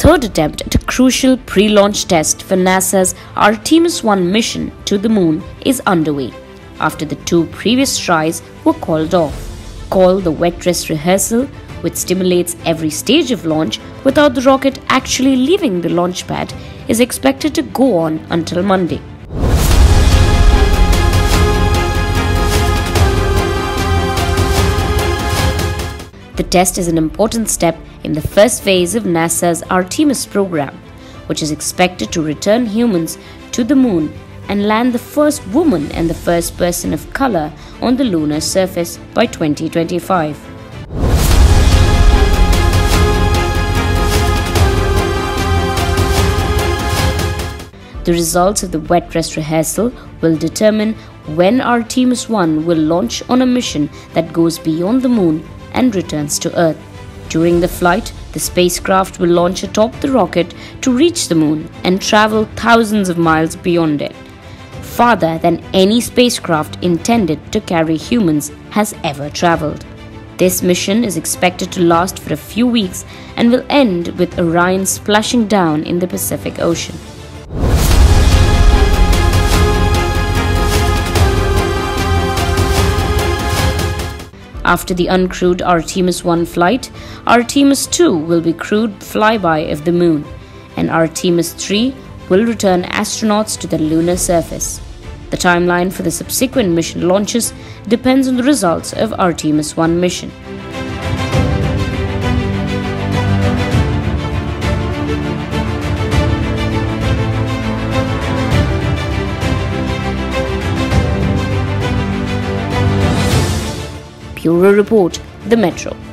third attempt at a crucial pre launch test for NASA's Artemis 1 mission to the moon is underway after the two previous tries were called off. Called the wet dress rehearsal, which stimulates every stage of launch without the rocket actually leaving the launch pad, is expected to go on until Monday. The test is an important step in the first phase of NASA's Artemis program, which is expected to return humans to the moon and land the first woman and the first person of color on the lunar surface by 2025. The results of the wet dress rehearsal will determine when Artemis 1 will launch on a mission that goes beyond the moon and returns to Earth. During the flight, the spacecraft will launch atop the rocket to reach the moon and travel thousands of miles beyond it, farther than any spacecraft intended to carry humans has ever traveled. This mission is expected to last for a few weeks and will end with Orion splashing down in the Pacific Ocean. After the uncrewed Artemis 1 flight, Artemis 2 will be crewed flyby of the moon, and Artemis 3 will return astronauts to the lunar surface. The timeline for the subsequent mission launches depends on the results of Artemis 1 mission. Bureau Report, The Metro.